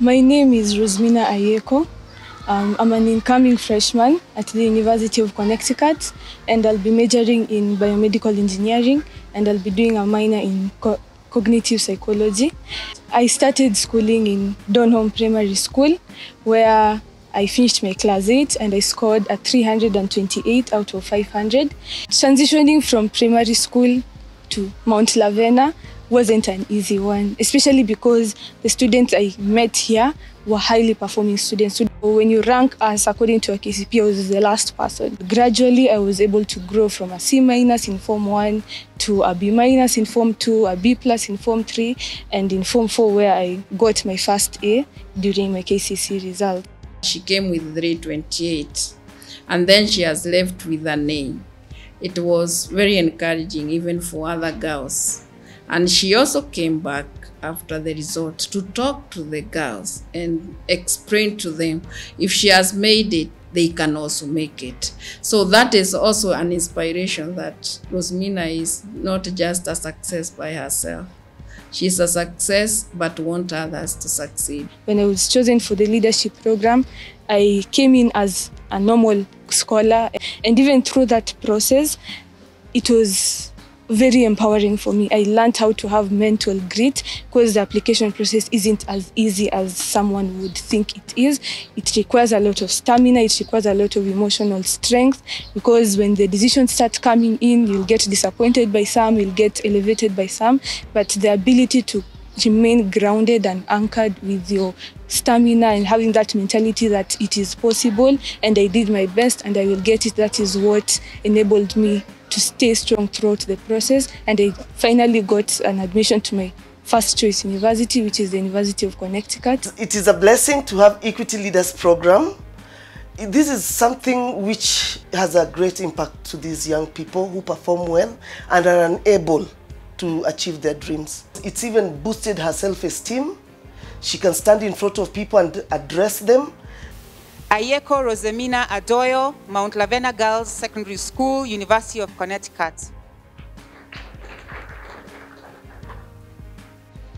My name is Rosmina Ayeko. Um, I'm an incoming freshman at the University of Connecticut, and I'll be majoring in biomedical engineering, and I'll be doing a minor in co- cognitive psychology. I started schooling in Donholm Primary School, where I finished my class 8 and I scored a 328 out of 500. Transitioning from primary school to Mount Lavena wasn't an easy one, especially because the students I met here were highly performing students. So when you rank us according to a KCP, I was the last person. Gradually, I was able to grow from a C minus in Form 1 to a B minus in Form 2, a B plus in Form 3, and in Form 4 where I got my first A during my KCC result. She came with 328 and then she has left with a name. It was very encouraging even for other girls. And she also came back after the resort to talk to the girls and explain to them if she has made it, they can also make it. So that is also an inspiration that Rosemina is not just a success by herself. She's a success but want others to succeed. When I was chosen for the leadership program, I came in as a normal scholar, and even through that process, it was very empowering for me. I learned how to have mental grit because the application process isn't as easy as someone would think it is. It requires a lot of stamina, it requires a lot of emotional strength because when the decisions start coming in, you'll get disappointed by some, you'll get elevated by some, but the ability to remain grounded and anchored with your stamina and having that mentality that it is possible and I did my best and I will get it. That is what enabled me to stay strong throughout the process. And I finally got an admission to my first choice university, which is the University of Connecticut. It is a blessing to have Equity Leaders Program. This is something which has a great impact to these young people who perform well and are unable to achieve their dreams. It's even boosted her self-esteem. She can stand in front of people and address them. Ayieko Rosemina Adoyo, Mount Laverna Girls Secondary School, University of Connecticut.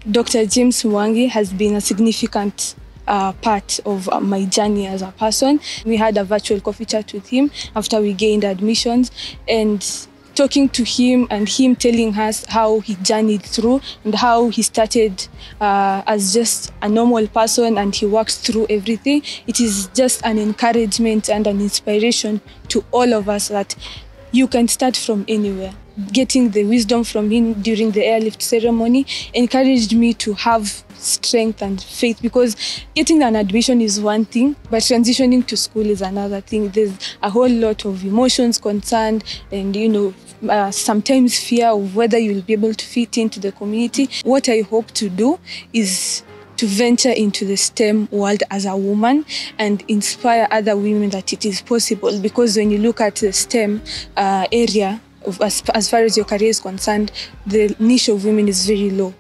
Dr. James Mwangi has been a significant uh, part of uh, my journey as a person. We had a virtual coffee chat with him after we gained admissions and talking to him and him telling us how he journeyed through and how he started uh, as just a normal person and he works through everything. It is just an encouragement and an inspiration to all of us that you can start from anywhere. Getting the wisdom from him during the airlift ceremony encouraged me to have strength and faith because getting an admission is one thing, but transitioning to school is another thing. There's a whole lot of emotions concerned, and you know, uh, sometimes fear of whether you'll be able to fit into the community. What I hope to do is to venture into the STEM world as a woman and inspire other women that it is possible. Because when you look at the STEM uh, area, as, as far as your career is concerned, the niche of women is very low.